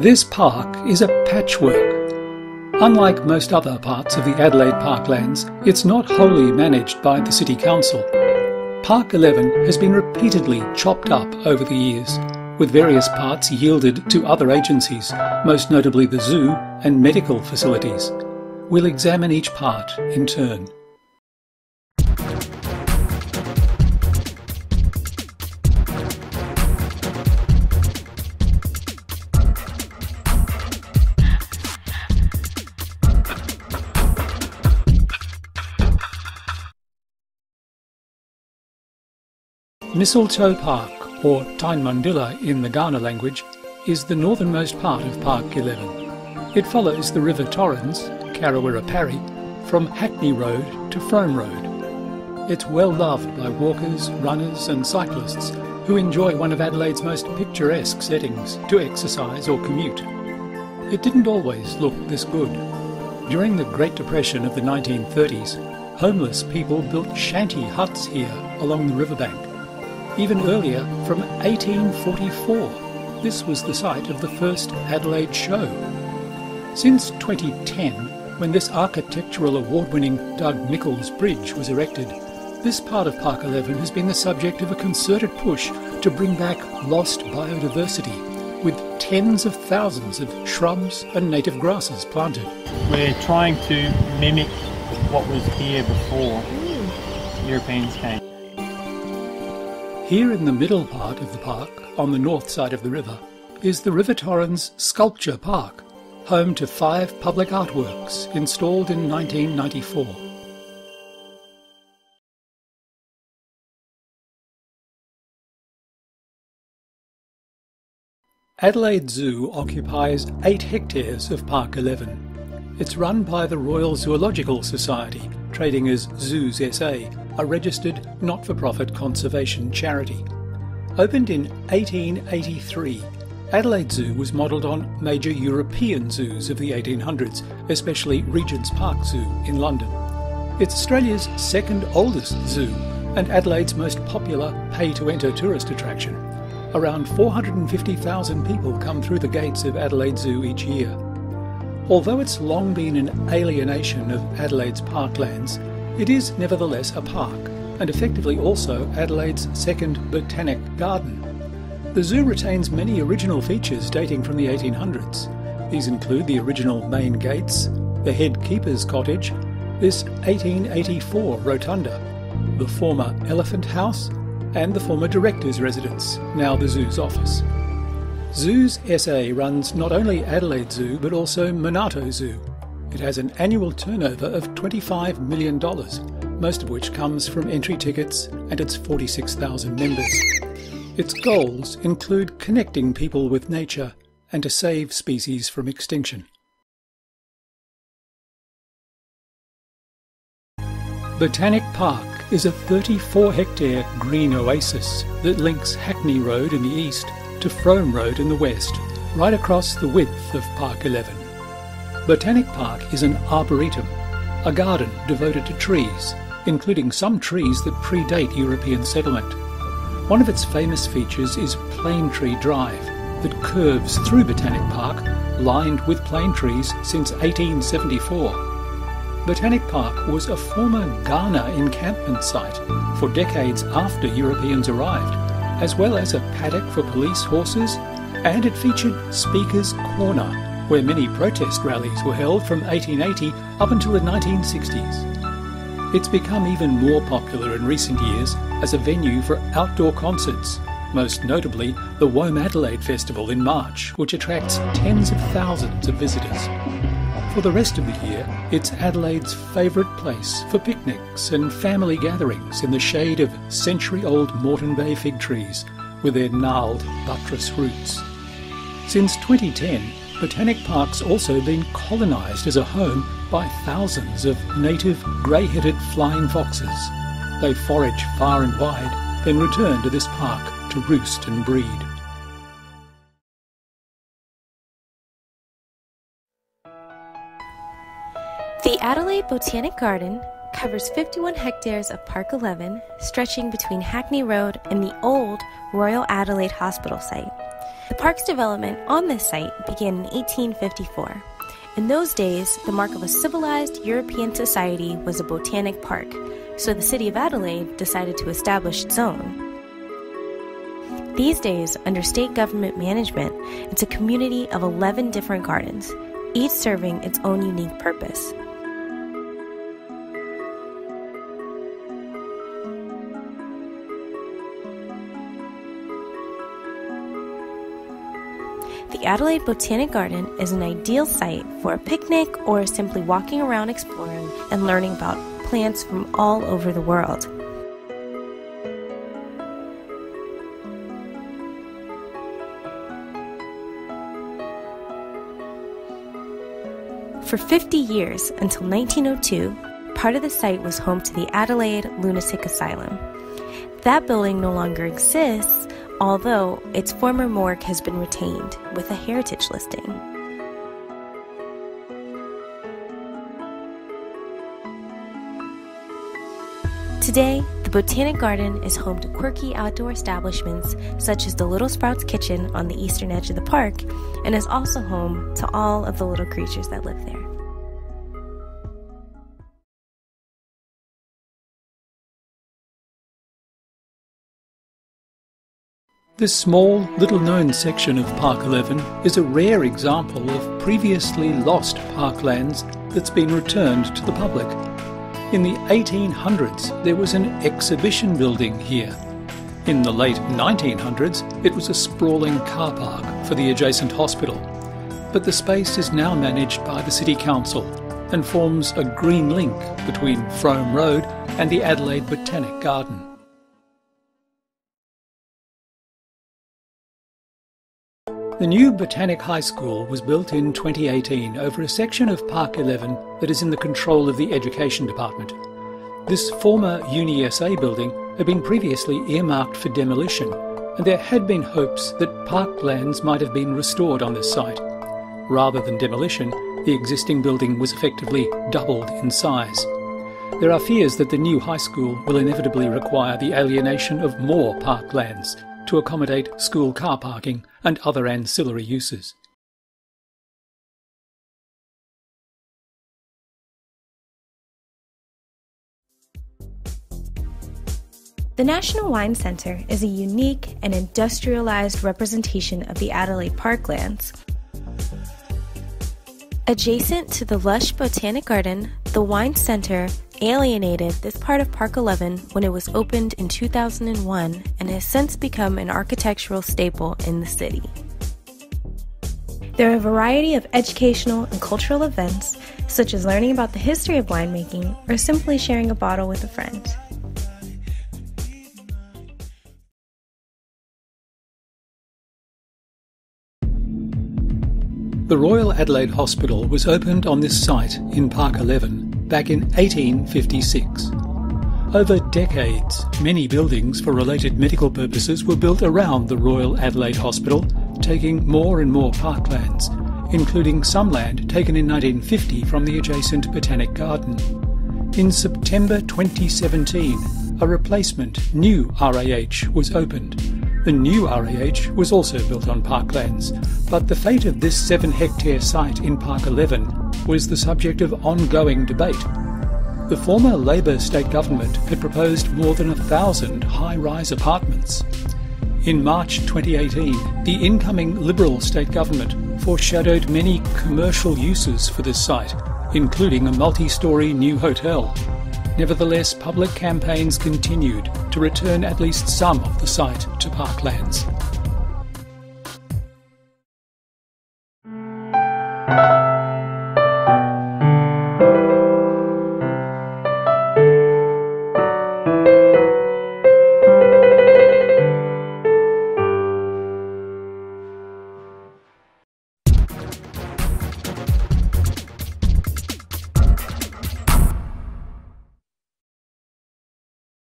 This park is a patchwork. Unlike most other parts of the Adelaide parklands, it's not wholly managed by the City Council. Park 11 has been repeatedly chopped up over the years, with various parts yielded to other agencies, most notably the zoo and medical facilities. We'll examine each part in turn. Mistletoe Park, or Tainmuntilla in the Kaurna language, is the northernmost part of Park 11. It follows the River Torrens, Karrawirra Parri, from Hackney Road to Frome Road. It's well loved by walkers, runners and cyclists who enjoy one of Adelaide's most picturesque settings to exercise or commute. It didn't always look this good. During the Great Depression of the 1930s, homeless people built shanty huts here along the riverbank. Even earlier, from 1844, this was the site of the first Adelaide show. Since 2010, when this architectural award-winning Doug Nicholls Bridge was erected, this part of Park 11 has been the subject of a concerted push to bring back lost biodiversity, with tens of thousands of shrubs and native grasses planted. We're trying to mimic what was here before mm. Europeans came. Here in the middle part of the park, on the north side of the river, is the River Torrens Sculpture Park, home to five public artworks installed in 1994. Adelaide Zoo occupies 8 hectares of Park 11. It's run by the Royal Zoological Society, trading as Zoos SA, a registered not for profit conservation charity. Opened in 1883, Adelaide Zoo was modelled on major European zoos of the 1800s, especially Regent's Park Zoo in London. It's Australia's second oldest zoo and Adelaide's most popular pay to enter tourist attraction. Around 450,000 people come through the gates of Adelaide Zoo each year. Although it's long been an alienation of Adelaide's parklands, it is nevertheless a park, and effectively also Adelaide's second botanic garden. The zoo retains many original features dating from the 1800s. These include the original main gates, the head keeper's cottage, this 1884 rotunda, the former elephant house, and the former director's residence, now the zoo's office. Zoos SA runs not only Adelaide Zoo but also Monarto Zoo, it has an annual turnover of $25 million, most of which comes from entry tickets and its 46,000 members. Its goals include connecting people with nature and to save species from extinction. Botanic Park is a 34 hectare green oasis that links Hackney Road in the east to Frome Road in the west, right across the width of Park 11. Botanic Park is an arboretum, a garden devoted to trees, including some trees that predate European settlement. One of its famous features is Plane Tree Drive, that curves through Botanic Park, lined with plane trees since 1874. Botanic Park was a former Kaurna encampment site for decades after Europeans arrived, as well as a paddock for police horses, and it featured Speaker's Corner, where many protest rallies were held from 1880 up until the 1960s. It's become even more popular in recent years as a venue for outdoor concerts, most notably the WOMADelaide Festival in March, which attracts tens of thousands of visitors. For the rest of the year, it's Adelaide's favourite place for picnics and family gatherings in the shade of century old Moreton Bay fig trees with their gnarled buttress roots. Since 2010, Botanic Park's also been colonised as a home by thousands of native grey-headed flying foxes. They forage far and wide, then return to this park to roost and breed. The Adelaide Botanic Garden covers 51 hectares of Park 11, stretching between Hackney Road and the old Royal Adelaide Hospital site. The park's development on this site began in 1854. In those days, the mark of a civilized European society was a botanic park, so the city of Adelaide decided to establish its own. These days, under state government management, it's a community of 11 different gardens, each serving its own unique purpose. The Adelaide Botanic Garden is an ideal site for a picnic or simply walking around exploring and learning about plants from all over the world. For 50 years, until 1902, part of the site was home to the Adelaide Lunatic Asylum. That building no longer exists, although its former morgue has been retained with a heritage listing. Today, the Botanic Garden is home to quirky outdoor establishments such as the Little Sprouts Kitchen on the eastern edge of the park, and is also home to all of the little creatures that live there. This small, little known section of Park 11 is a rare example of previously lost parklands that's been returned to the public. In the 1800s, there was an exhibition building here. In the late 1900s, it was a sprawling car park for the adjacent hospital. But the space is now managed by the City Council and forms a green link between Frome Road and the Adelaide Botanic Garden. The new Botanic High School was built in 2018 over a section of Park 11 that is in the control of the Education Department. This former UniSA building had been previously earmarked for demolition, and there had been hopes that parklands might have been restored on this site. Rather than demolition, the existing building was effectively doubled in size. There are fears that the new high school will inevitably require the alienation of more parklands to accommodate school car parking and other ancillary uses. The National Wine Centre is a unique and industrialized representation of the Adelaide Parklands. Adjacent to the lush botanic garden, the Wine Centre alienated this part of Park 11 when it was opened in 2001 and has since become an architectural staple in the city. There are a variety of educational and cultural events, such as learning about the history of winemaking or simply sharing a bottle with a friend. The Royal Adelaide Hospital was opened on this site in Park 11 back in 1856. Over decades, many buildings for related medical purposes were built around the Royal Adelaide Hospital, taking more and more parklands, including some land taken in 1950 from the adjacent Botanic Garden. In September 2017, a replacement new RAH was opened. The new RAH was also built on parklands, but the fate of this 7 hectare site in Park 11 was the subject of ongoing debate. The former Labor state government had proposed more than a thousand high rise apartments. In March 2018, the incoming Liberal state government foreshadowed many commercial uses for this site, including a multi story new hotel. Nevertheless, public campaigns continued to return at least some of the site to parklands.